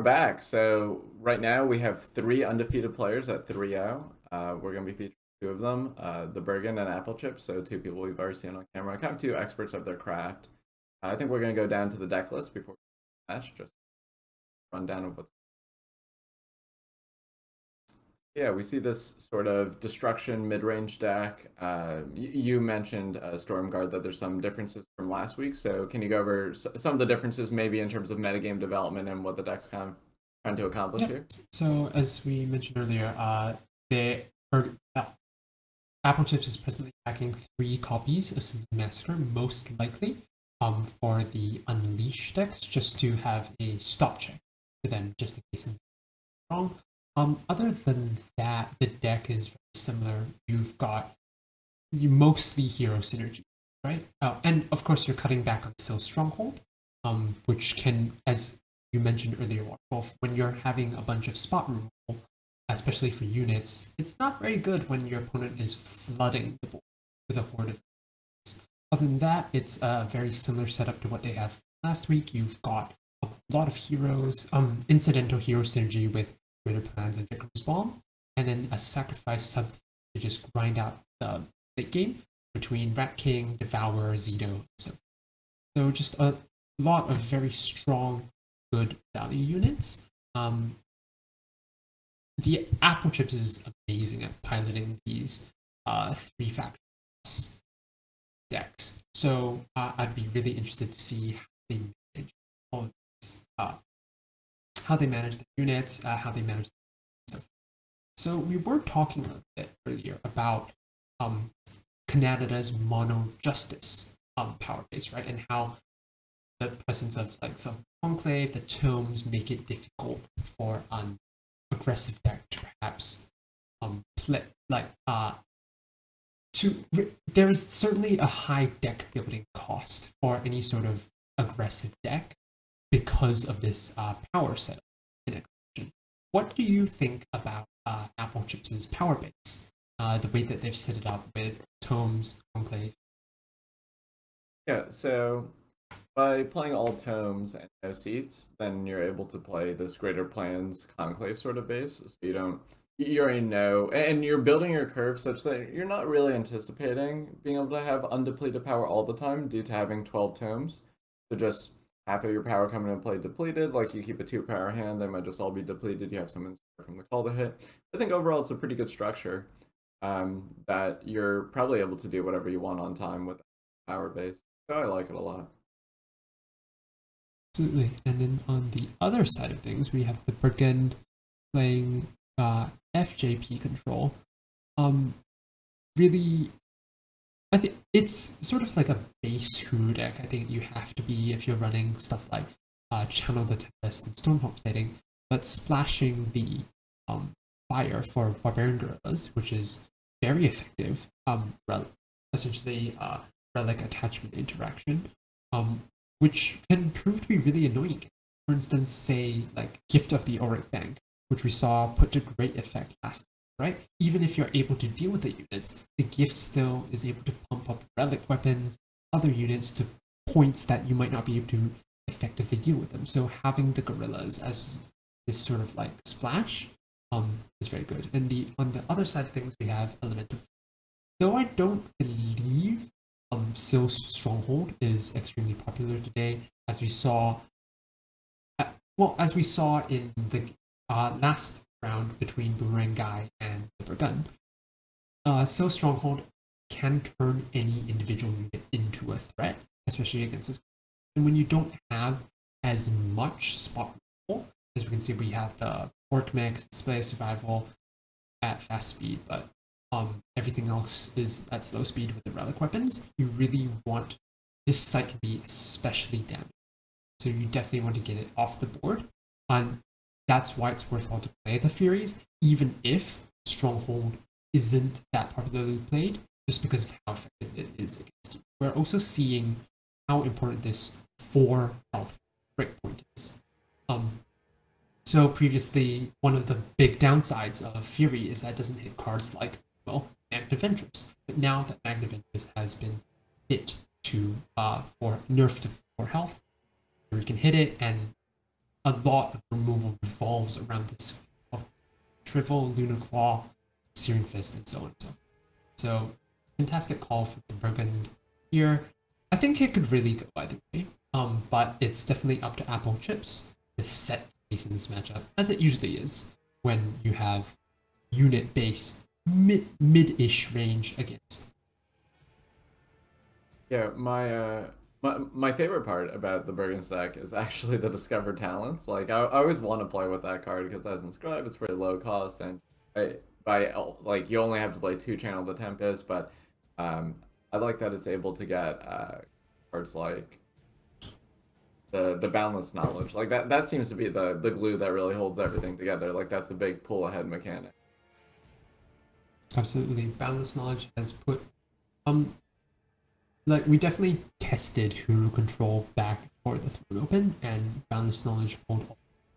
we're back. So right now we have three undefeated players at 3-0. Uh, we're going to be featuring two of them, uh, the Bergund and Apple Chip. So two people we've already seen on camera, kind of two experts of their craft. I think we're going to go down to the deck list before we just run down of what's yeah, we see this sort of destruction mid-range deck. Uh, you mentioned uh, Stormguard that there's some differences from last week. So can you go over some of the differences, maybe in terms of metagame development and what the deck's kind of trying to accomplish yeah. here? So as we mentioned earlier, uh, the uh, Apple Chips is presently packing three copies of Symphony Massacre, most likely um, for the Unleash decks, just to have a stop check for them, just in case something wrong. Um, other than that, the deck is very similar. You've got you mostly hero synergy, right? Oh, and of course, you're cutting back on Syl Stronghold, um, which can, as you mentioned earlier, Wolf, when you're having a bunch of spot removal, especially for units, it's not very good when your opponent is flooding the board with a horde of units. Other than that, it's a very similar setup to what they have last week. You've got a lot of heroes, um, incidental hero synergy with greater plans and Vikram's Bomb, and then a sacrifice sub to just grind out the late game between Rat King, Devourer, Zito, so. So just a lot of very strong, good value units. Um, the Apple Chips is amazing at piloting these uh, three factors decks. So uh, I'd be really interested to see how they manage all of these uh, how they manage the units, uh, how they manage. The so we were talking a bit earlier about um, Canada's mono justice um, power base, right, and how the presence of like some conclave, the tomes make it difficult for an aggressive deck to perhaps um play like uh to there is certainly a high deck building cost for any sort of aggressive deck because of this uh, power setup What do you think about uh, Apple Chips' power base? Uh, the way that they've set it up with tomes, conclave. Yeah, so by playing all tomes and no seats, then you're able to play this greater plans conclave sort of base. So you don't you already know and you're building your curve such that you're not really anticipating being able to have undepleted power all the time due to having 12 tomes. So just half of your power coming into play depleted. Like you keep a two power hand, they might just all be depleted. You have some from the call to hit. I think overall it's a pretty good structure um, that you're probably able to do whatever you want on time with power base. So I like it a lot. Absolutely. And then on the other side of things, we have the Brigand playing uh, FJP control. Um, really I think it's sort of like a base Hooru deck. I think you have to be if you're running stuff like uh, Channel the Tempest and Stormhawk plating, but splashing the um, fire for Barbarian Gorillas, which is very effective. Um, rel- essentially, uh, relic attachment interaction, um, which can prove to be really annoying. For instance, say like Gift of the Auric Bank, which we saw put to great effect last right? Even if you're able to deal with the units, the gift still is able to pump up relic weapons, other units to points that you might not be able to effectively deal with them. So having the gorillas as this sort of like splash um, is very good. And the on the other side of things, we have elemental. Though I don't believe um, Syl's Stronghold is extremely popular today, as we saw. Uh, well, as we saw in the uh, last round between Boomerang Guy and Flipper Gun. Uh, Syl Stronghold can turn any individual unit into a threat, especially against this. And when you don't have as much spot as we can see, we have the Orc Mix, Display of Survival at fast speed, but um, everything else is at slow speed with the relic weapons. You really want this site to be especially damaged. So you definitely want to get it off the board. And that's why it's worthwhile to play the Furies, even if Stronghold isn't that popularly played, just because of how effective it is against you. We're also seeing how important this 4 health breakpoint is. Um, so previously, one of the big downsides of Fury is that it doesn't hit cards like, well, Magna Ventress. But now that Magna Ventress has been hit to uh, for nerf to 4 health, we can hit it and a lot of removal revolves around this Shrivel, Lunar Claw, Searing Fist, and so on and so forth. So, fantastic call for the Bergund here. I think it could really go either way, um, but it's definitely up to Apple Chips to set pace in this matchup, as it usually is when you have unit-based mid mid-ish range against. Yeah, my uh my, my favorite part about the Bergund stack is actually the discovered talents. Like I, I always want to play with that card because as inscribe, it's pretty low cost and I, by like you only have to play two channel the Tempest, but um I like that it's able to get uh cards like the the boundless knowledge. Like that that seems to be the the glue that really holds everything together. Like that's a big pull ahead mechanic. Absolutely, boundless knowledge has put um like we definitely tested Hooru Control back for the Throne Open, and Boundless Knowledge pulled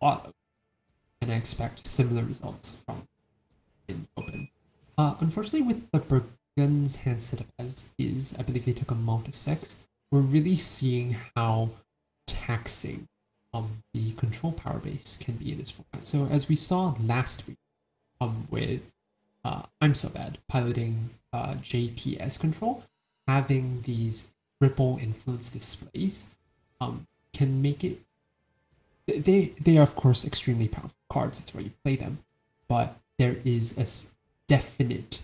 a lot of, and I expect similar results from in Open. Uh, unfortunately, with the Bergund's hand setup as is, I believe they took a multi six. We're really seeing how taxing um the control power base can be in this format. So as we saw last week, um with uh, I'm so bad piloting uh, JPS control having these ripple influence displays um, can make it they they are of course extremely powerful cards it's where you play them but there is a definite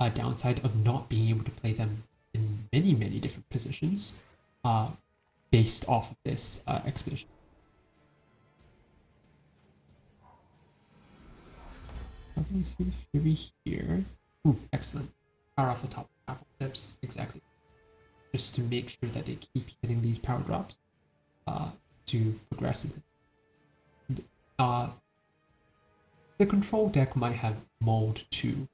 uh, downside of not being able to play them in many many different positions uh, based off of this uh, expedition Fury here. Ooh, excellent. Power off the top apple chips, exactly. Just to make sure that they keep hitting these power drops uh, to progress. Uh, the control deck might have mold to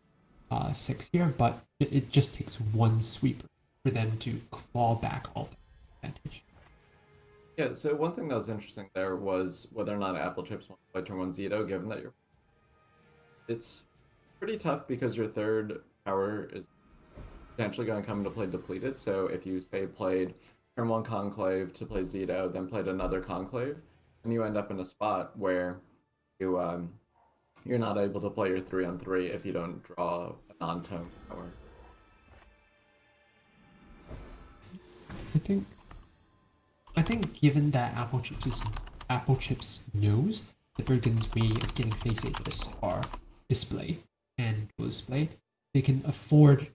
uh, six here, but it, it just takes one sweeper for them to claw back all the advantage. Yeah, so one thing that was interesting there was whether or not Apple Chips to play turn one Zito, given that you're. It's pretty tough because your third power is potentially going to come into play depleted. So if you say played turn one conclave to play Zito, then played another conclave, and you end up in a spot where you um you're not able to play your three on three if you don't draw a non-tone power. I think I think given that Apple Chips is Apple Chips knows the Bergund's way of getting face ages are display and display, they can afford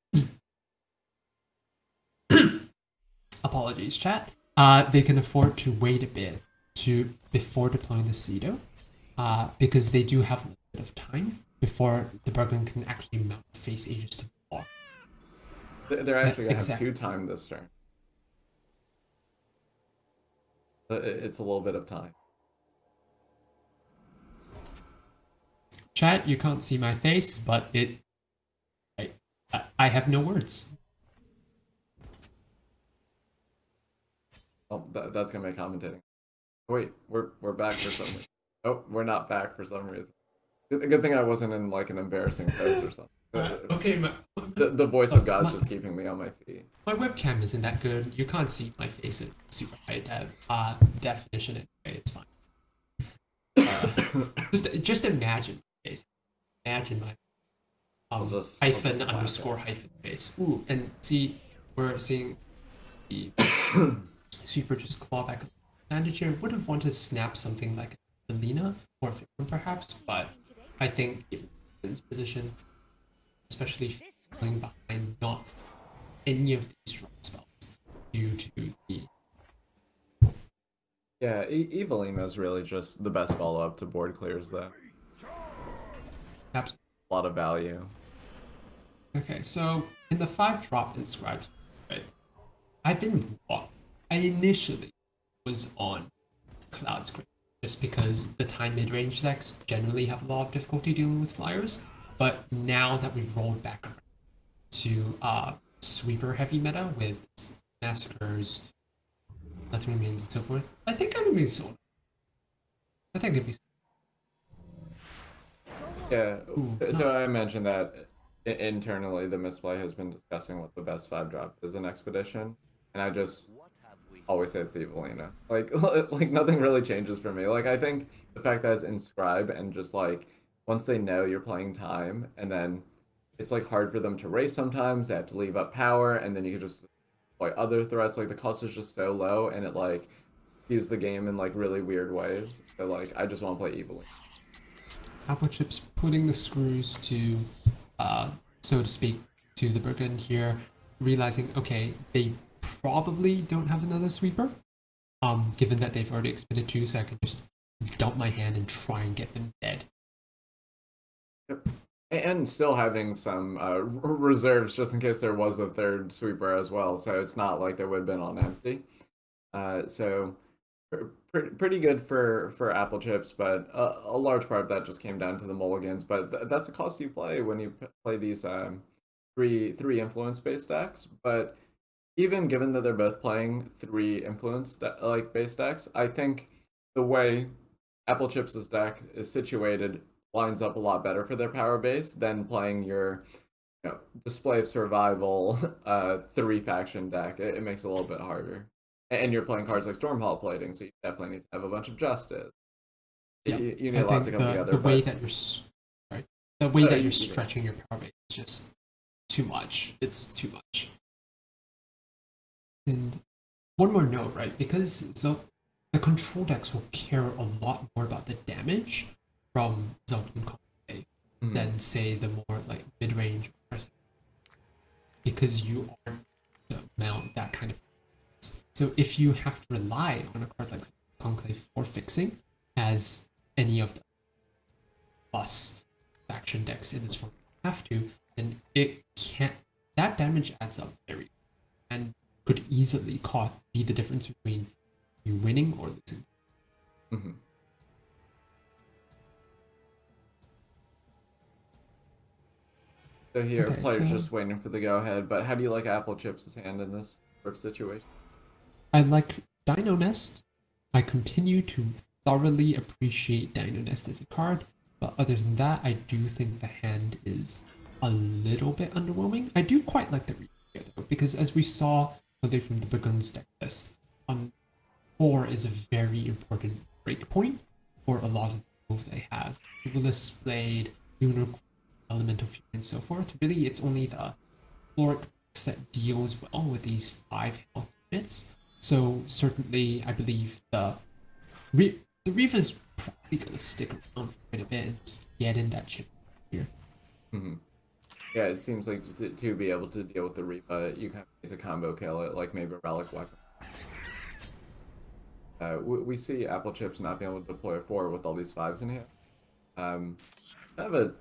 apologies, chat. Uh, they can afford to wait a bit to before deploying the Zito, uh, because they do have a little bit of time before the Bergund can actually mount face ages to war. They're actually gonna exactly. have two time this turn. It's a little bit of time. Chat, you can't see my face, but it. I, I have no words. Oh, that, that's gonna be commentating. Wait, we're we're back for some reason. Oh, we're not back for some reason. Good, good thing I wasn't in like an embarrassing pose or something. Uh, okay, my, the, the voice of God's my, just keeping me on my feet. My webcam isn't that good. You can't see my face at super high dev, uh, definition anyway. It's fine. Uh, just just imagine face. Imagine my um, just, hyphen underscore hyphen face. Ooh, and see, we're seeing the Sweeper just claw back bandage here. Would have wanted to snap something like Selena or Victim perhaps, but I think in this position, especially falling behind not any of these strong spells due to the yeah, e- Evelina is really just the best follow up to board clears though. Absolutely. A lot of value. Okay, so in the five drop inscribes, right? I've been I initially was on Cloud Screen just because the time mid range decks generally have a lot of difficulty dealing with flyers. But now that we've rolled back to uh, sweeper heavy meta with massacres, Lethrian and so forth, I think I'm gonna be sold. I think it'd be. Yeah. Ooh, so. I mentioned that internally the misplay has been discussing what the best five drop is in expedition, and I just always say it's Evelina. Like like nothing really changes for me. Like I think the fact that it's inscribe and just like once they know you're playing time and then it's like hard for them to race sometimes. They have to leave up power and then you can just like other threats. Like the cost is just so low and it like use the game in like really weird ways. So like I just want to play Evelina. Apple Chips putting the screws to, uh, so to speak, to the Burgundy here, realizing okay they probably don't have another sweeper. Um, given that they've already expended two, so I can just dump my hand and try and get them dead. Yep. And still having some uh, reserves just in case there was a third sweeper as well. So it's not like they would have been on empty. Uh, so pretty good for for apple chips, but a, a, large part of that just came down to the mulligans. But th- that's a cost you play when you play these um, three three influence based decks. But even given that they're both playing three influence de- like base decks, I think the way Apple Chips' deck is situated lines up a lot better for their power base than playing your you know, display of survival uh, three faction deck. It, it, makes it a little bit harder. And you're playing cards like Stormhall Plating, so you definitely need to have a bunch of justice. Yep. You, you, need I a lot to come the, together. The way but... that you're right, the way that you're stretching your power base is just too much. It's too much. And one more note, right? Because so the control decks will care a lot more about the damage from Zoltan Conclave mm-hmm. than say the more like mid range person. because you aren't to mount that kind of so if you have to rely on a card like Conclave for fixing, as any of the plus faction decks in this form have to, then it can't that damage adds up very and could easily cause be the difference between you winning or losing. Mm-hmm. So here, okay, players so... just waiting for the go ahead. But how do you like Apple Chips' hand in this sort of situation? I like Dino Nest. I continue to thoroughly appreciate Dino Nest as a card, but other than that, I do think the hand is a little bit underwhelming. I do quite like the though, because as we saw earlier from the Bergunds deck list, um, four is a very important breakpoint for a lot of the moves they have. Duelist Blade, Lunar Elemental Fury, and so forth. Really, it's only the Floric that deals well with these five health units. So certainly, I believe the Re- the Reaver's probably gonna stick around for quite a bit and get in that chip here. Mm-hmm. Yeah, it seems like to, to, be able to deal with the Reaper, you kind of need a combo kill it, like maybe a relic weapon. Uh, we, we, see Apple Chips not being able to deploy a four with all these fives in here. Um, kind of an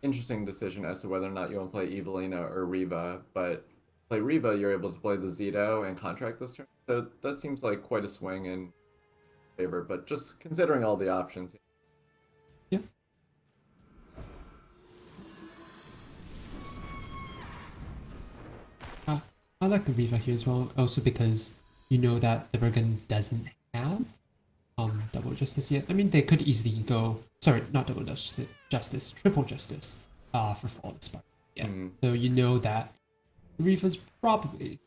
interesting decision as to whether or not you want to play Evelina or Riva, but play Riva, you're able to play the Zito and contract this turn. So that seems like quite a swing in favor, but just considering all the options. Yeah. I like the Riva here as well, also because you know that the Bergund doesn't have um double justice yet. I mean, they could easily go. Sorry, not double justice, justice, triple justice, uh, for Flawless Spark. Yeah. Mm. So you know that Riva's probably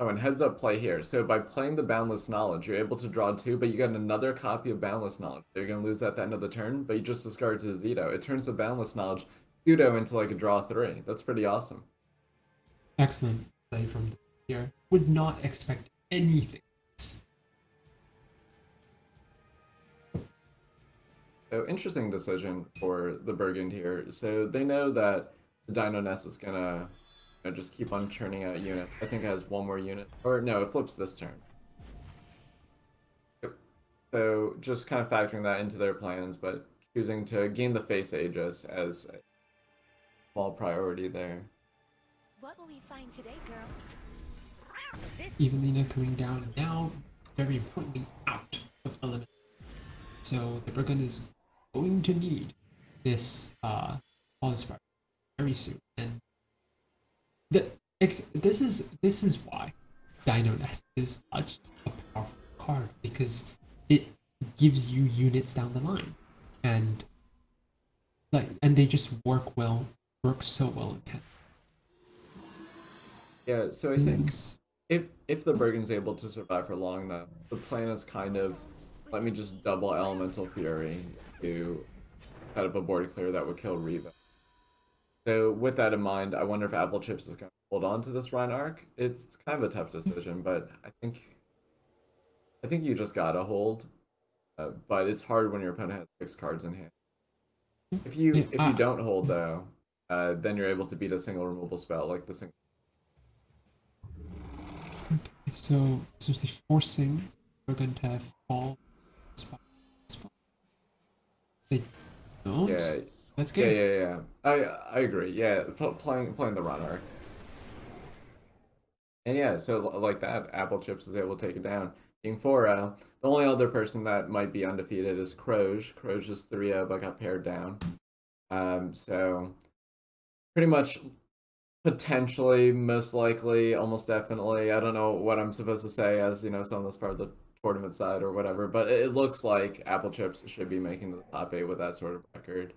Oh, and heads up play here. So by playing the Boundless Knowledge, you're able to draw two, but you get another copy of Boundless Knowledge. You're going to lose that at the end of the turn, but you just discard to Zito. It turns the Boundless Knowledge pseudo into like a draw three. That's pretty awesome. Excellent play from here. Would not expect anything. So oh, interesting decision for the Bergund here. So they know that the Dino Nest is gonna know, just keep on churning out units. I think it has one more unit. Or no, it flips this turn. Yep. So just kind of factoring that into their plans, but choosing to gain the face Aegis as a small priority there. What will we find today, girl? Evelina coming down now, very importantly, out of element. So the Bergund is going to need this uh Spark very soon. And the, this is this is why Dino Nest is such a powerful card because it gives you units down the line, and like and they just work well, work so well in ten. Yeah, so I think if if the Bergund's able to survive for long enough, the plan is kind of let me just double Elemental Fury to set up a board clear that would kill Riva. So with that in mind, I wonder if Apple Chips is going to hold on to this Rhine arc. It's kind of a tough decision, but I think I think you just gotta hold. Uh, but it's hard when your opponent has six cards in hand. If you if you don't hold though, uh, then you're able to beat a single removal spell like the single. So essentially forcing Bergund to fall spot. spot. They don't. Yeah, That's yeah, good. yeah, yeah. I I agree. Yeah, playing playing the run arc. And yeah, so like that, Apple Chips is able to take it down. Being 4 0. The only other person that might be undefeated is Croge. Croge is 3 0, but got paired down. Um, so pretty much potentially, most likely, almost definitely. I don't know what I'm supposed to say as, you know, someone that's part of the tournament side or whatever, but it, looks like Apple Chips should be making the top eight with that sort of record.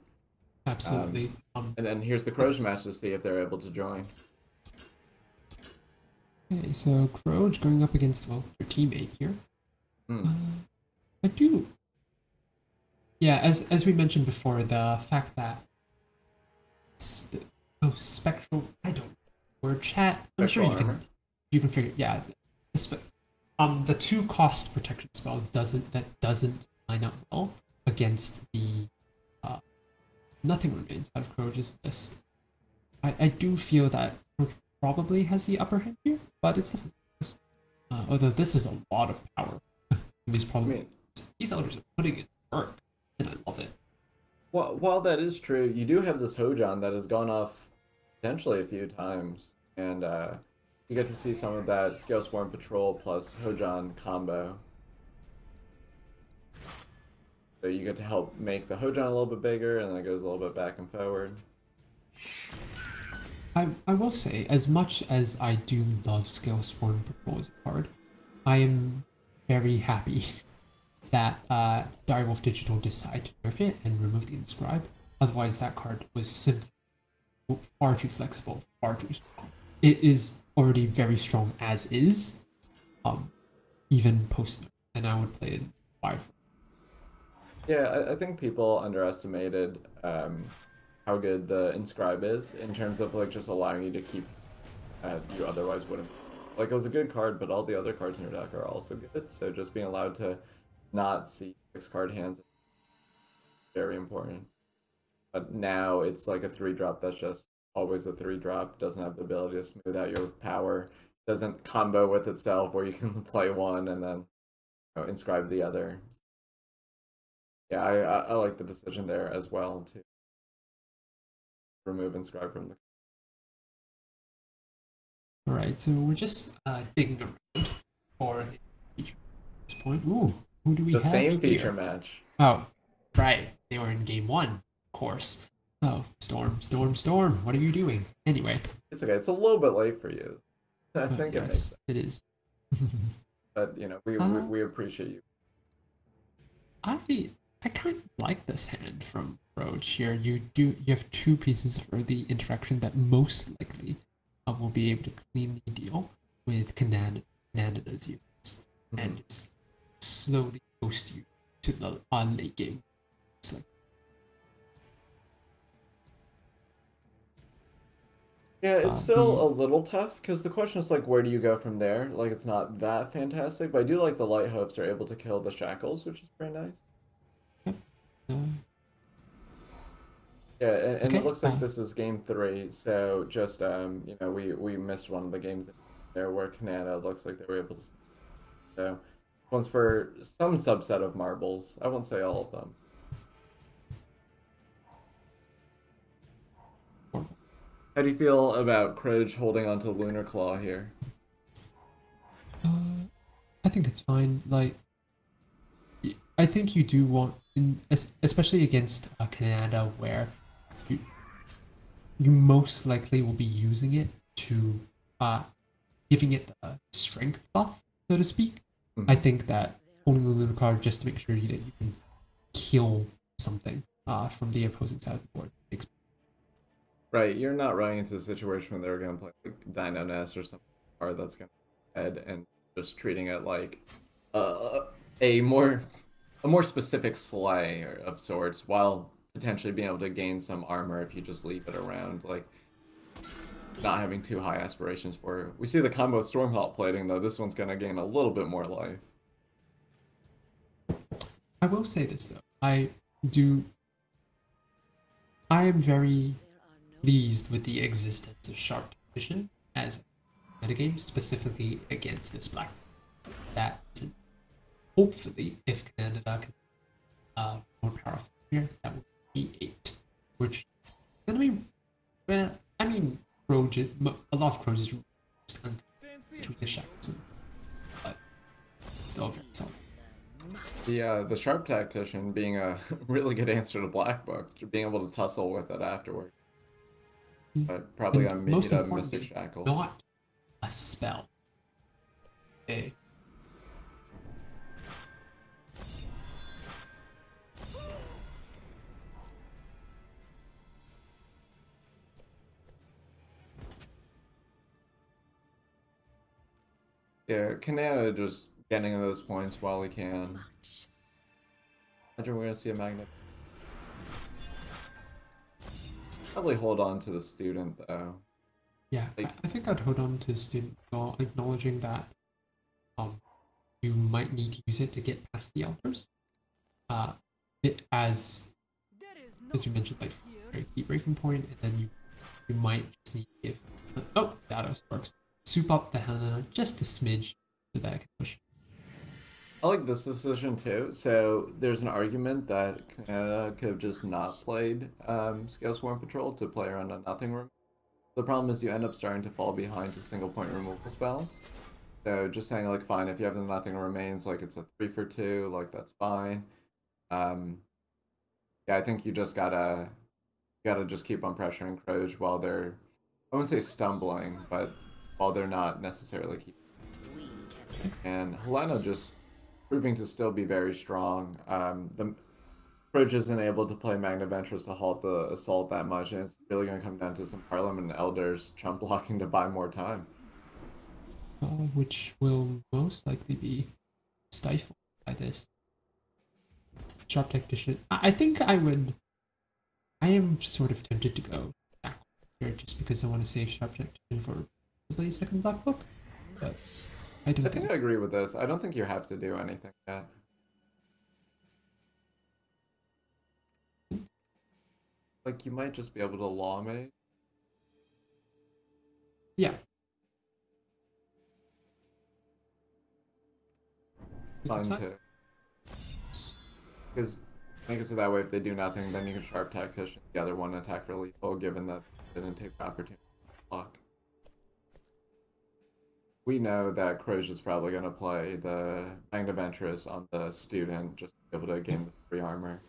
Absolutely. Um, And then here's the Croge match to see if they're able to join. okay, so Croge going up against well your teammate here. Hmm. Uh, I do. Yeah, as as we mentioned before, the fact that oh spectral. I don't word chat. I'm sure you Spectral can you can figure. Yeah, the spe- um, the two cost protection spell doesn't that doesn't line up well against the uh, nothing remains out of Croge's list. I I do feel that Croge probably has the upper hand here, but it's definitely close. uh, although this is a lot of power. These I probably mean, these elders are putting in work, and I love it. while, while that is true, you do have this Hojon that has gone off potentially a few times, and uh, you get to see some of that Scale Swarm Patrol plus Hojon combo. So you get to help make the Hojon a little bit bigger, and then it goes a little bit back and forward. I, I will say, as much as I do love Scale Swarm Patrol as a card, I am very happy that uh, Direwolf Digital decided to nerf it and remove the Inscribe. Otherwise, that card was simply far too flexible, far too strong. It is already very strong as is, um, even post and I would play it five. Yeah, I, I think people underestimated um, how good the inscribe is in terms of like just allowing you to keep uh, you otherwise wouldn't. Like it was a good card, but all the other cards in your deck are also good. So just being allowed to not see six card hands very important. But now it's like a three drop that's just always a three drop. Doesn't have the ability to smooth out your power. Doesn't combo with itself where you can play one and then you know, inscribe the other. Yeah, I, I I like the decision there as well to remove inscribe from the. All right, so we're just uh, digging around for a feature at this point. Ooh, who do we The have same here? feature match. Oh, right. They were in game one, course. Oh, Storm, Storm, Storm. What are you doing? Anyway, It's okay. It's a little bit late for you. I uh, think it makes yes, sense. it is. But you know, we, Uh, we we appreciate you. I I kind of like this hand from Roach here. You do you have two pieces for the interaction that most likely uh, will be able to clean the deal with Canan- Canada's units Mhm. and just slowly post you to the uh, late game. Yeah, it's uh, still a little tough because the question is like, where do you go from there? Like, it's not that fantastic, but I do like the light hoofs are able to kill the shackles, which is pretty nice. Yeah, and, and Okay, it looks like this is game three, so just um, you know, we we missed one of the games there where Canada looks like they were able to. So, one's for some subset of marbles. I won't say all of them. How do you feel about Croge holding onto Lunar Claw here? Uh, I think it's fine. Like, I think you do want, in, especially against uh, Canada, where you, you most likely will be using it to, uh, giving it a strength buff, so to speak. I Mhm. think that holding the lunar card just to make sure you, that you can kill something uh, from the opposing side of the board makes Right, you're not running into a situation where they're gonna play like Dino Nest or some card that's gonna head and just treating it like uh, a more a more specific slay of sorts, while potentially being able to gain some armor if you just leave it around, like not having too high aspirations for it. We see the combo Stormhawk plating though. This one's gonna gain a little bit more life. I will say this though. I do. I am very pleased with the existence of Sharp Vision as a metagame, specifically against this black. That hopefully, if Canada can uh, more powerful here, that would be eight, which gonna be well. I mean, Croge, a lot of Croges between the shadows, but still very solid. The uh, the sharp tactician being a really good answer to Black Book, being able to tussle with it afterward. But probably And on maybe most a importantly, Mystic Shackle. Not a spell. Okay. Yeah, Kanana just getting those points while he can. Imagine we're gonna see a magnet. Probably hold on to the student though. Yeah, I, Like- I think I'd hold on to the student acknowledging that um you might need to use it to get past the elders. Uh it as as you mentioned like very key breaking point and then you you might just need to give oh that also works. Soup up the Helena just a smidge so that I can push I like this decision too. So there's an argument that Canada could have just not played um, Scale Swarm Patrol to play around a nothing room. The problem is you end up starting to fall behind to single point removal spells. So just saying like fine, if you have the nothing remains, like it's a three for two, like that's fine. Um, yeah, I think you just gotta you gotta just keep on pressuring Croge while they're I wouldn't say stumbling, but while they're not necessarily keeping and Helena just proving to still be very strong. Um, the Bridge isn't able to play Magnaventress to halt the assault that much, and it's really going to come down to some Parliament Elders chump blocking to buy more time. uh, which will most likely be stifled by this sharp tactician. I I think I would. I am sort of tempted to go back here just because I want to save sharp tactician for possibly a second black book, but I don't I think think. I agree with this. I don't think you have to do anything yet. Like, you might just be able to law me. Yeah. Fine too. Because make it so that way if they do nothing, then you can sharp tactician the other one attack for lethal, given that they didn't take the opportunity to block. We know that Croge is probably going to play the Magnaventress on the student just to be able to gain the free armor.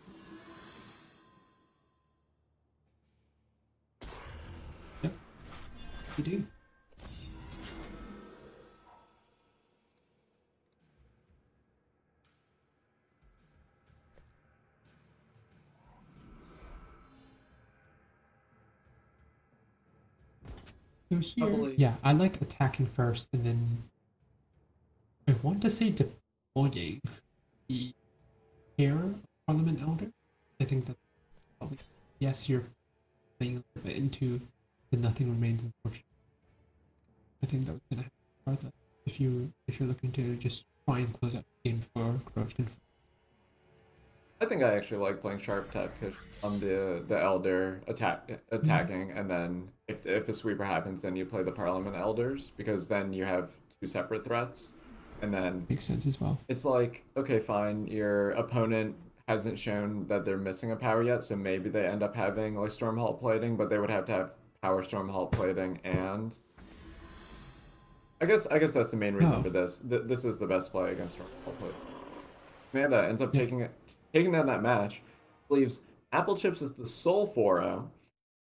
Yep, You do. So here, Probably- yeah, I like attacking first, and then I want to say deploying the heir of Parliament Elder. I think that probably yes, you're playing a little bit into the nothing remains unfortunately. I think that was gonna happen if you if you're looking to just try and close out the game for Grove Conf- I think I actually like playing sharp tactician on the the elder attack attacking, and then if if a sweeper happens, then you play the Parliament Elders because then you have two separate threats, and then makes sense as well. it's like okay, fine, your opponent hasn't shown that they're missing a power yet, so maybe they end up having like Stormhalt plating, but they would have to have power Stormhalt plating and. I guess I guess that's the main reason Oh. for this. Th- this is the best play against Stormhalt plating. Amanda ends up Yeah. taking it, taking down that match, leaves Apple Chips as the sole 4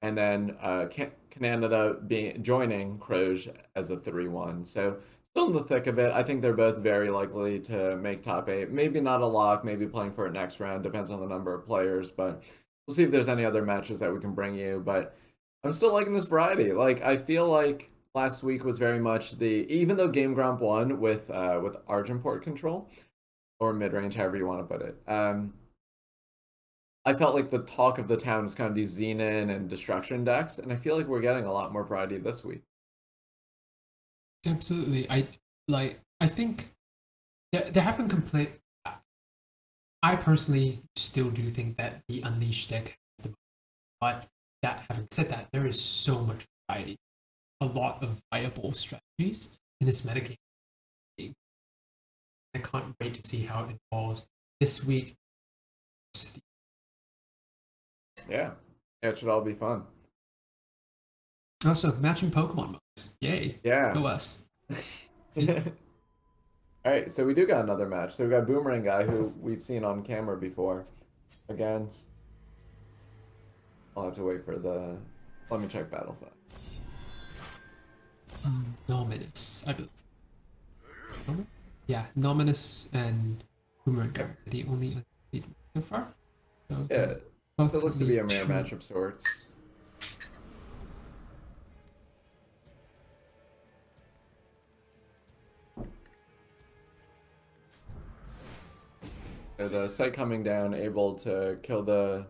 and then uh, Can- Canada being joining Croge as a 3-1. So still in the thick of it. I think they're both very likely to make top eight. Maybe not a lock. Maybe playing for it next round. Depends on the number of players. But we'll see if there's any other matches that we can bring you. But I'm still liking this variety. Like I feel like last week was very much the even though Game Grump won with uh with Argenport control or mid range, however you want to put it. Um, I felt like the talk of the town was kind of these Xenan and Destruction decks, and I feel like we're getting a lot more variety this week. Absolutely. I like I think there there have been complaint I personally still do think that the Unleashed deck has the but that having said that, there is so much variety. A lot of viable strategies in this metagame. I can't wait to see how it evolves this week. Yeah. yeah it should all be fun. Also, matching Pokemon mugs. Yay. Yeah. Go us. All right, so we do got another match. So we got Boomerang guy who we've seen on camera before against. I'll have to wait for the. Let me check Battlefy. Um, Nominus, I believe. Yeah, Nominus and Boomerang guy are the only undefeated so far. So Yeah, both it looks to be a mirror true- match of sorts. So the site coming down, able to kill the.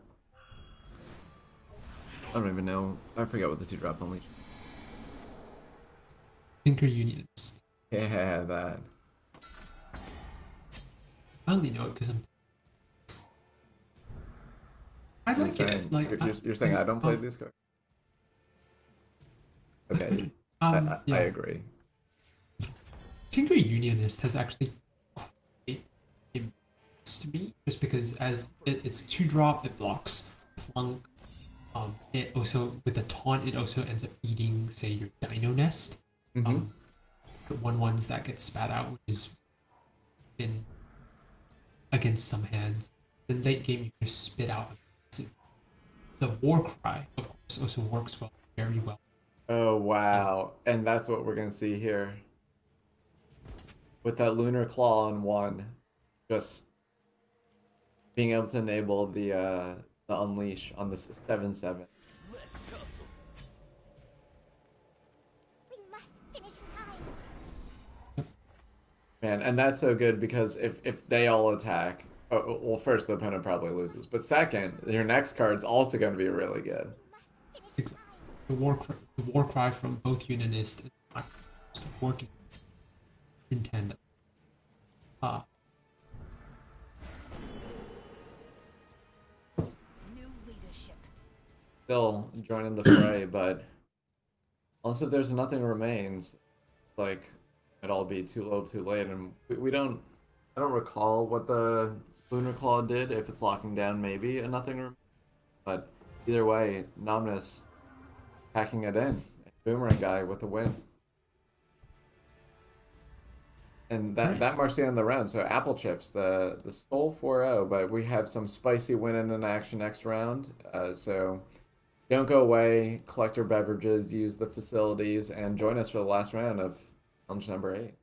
I don't even know. I forget what the two drop on unleash. Tinker Unionist. Yeah, that. I only know it because I'm. I You're like saying, it. Like you're, I- you're- saying I don't play um, these cards. Okay, Um, I, I, yeah. I agree. Tinker Unionist has actually quite impressed to me just because as it, it's two drop, it blocks flunk. Um, it also with the taunt, it also ends up eating, say, your Dino Nest. Mhm. Um, the one ones that get spat out, which is in against some hands. Then late game, you just spit out. The war cry, of course, also works well, very well. Oh wow, and that's what we're gonna see here. With that lunar claw on one, just being able to enable the uh the unleash on this seven seven. We must finish in time. Man, and that's so good because if if they all attack, oh, well, first the opponent probably loses, but second, your next card's also going to be really good. We must finish in Ex- time. the war cry, the war cry from both Unionist and Arcanist working in tandem. Ah, New leadership. Still joining the fray, but also if there's nothing remains, like it all be too little, too late, and we, we don't. I don't recall what the lunar claw did. If it's locking down, maybe a nothing. Rem- but either way, Nomnus packing it in. Boomerang guy with a win. And that, Right. that marks the end of the round. So Apple Chips, the the Soul 4-0, but we have some spicy winning in action next round. Uh, so don't go away, collect your beverages, use the facilities, and join us for the last round of challenge number eight.